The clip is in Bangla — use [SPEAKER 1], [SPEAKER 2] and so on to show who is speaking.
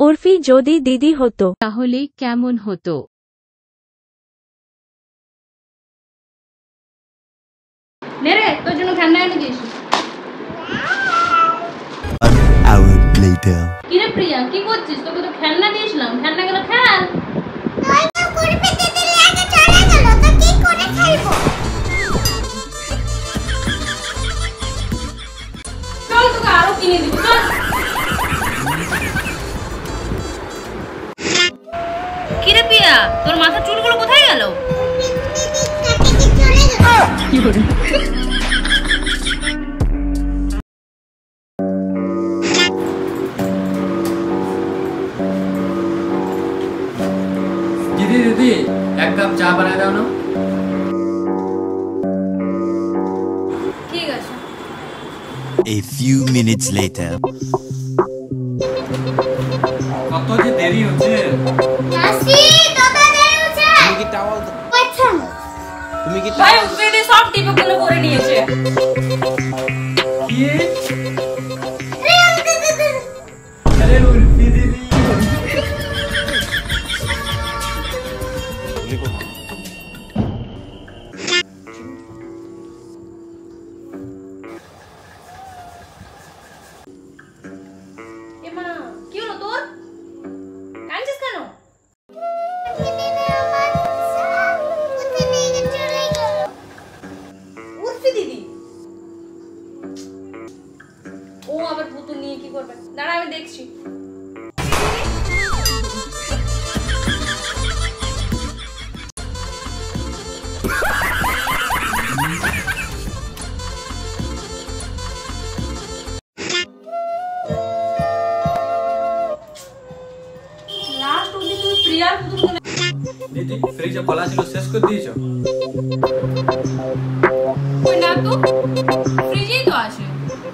[SPEAKER 1] উর্ফি যদি দিদি হতো।
[SPEAKER 2] তাহলে কেমন হতো?
[SPEAKER 3] নে রে তোর জন্য ঠান্ডা এনে দিয়েছি। প্রিয়া কি করছিস? তোকে তো খেলনা দিয়েছিলাম। খেলনা গেল খেল। কিনে দিবি চল কি রে প্রিয়া তোর মাথার চুলগুলো কোথায় গেল?
[SPEAKER 4] দিদি দিদি, এক কাপ চা বানায় দাও না।
[SPEAKER 5] A few minutes later.
[SPEAKER 4] কত যে দেরি হচ্ছে?
[SPEAKER 3] তুমি কি টাওয়াল তুমি কি ভাই উঠে সব টিপে গুলো করে নিয়েছে।
[SPEAKER 4] কি?
[SPEAKER 3] ও আবার পুতুল নিয়ে কি করবে? দাঁড়া আমি দেখছি।
[SPEAKER 4] দিদি ফ্রিজে কলা ছিল শেষ করে দিয়েছ?
[SPEAKER 3] কই না তো ফ্রিজেই তো আছে।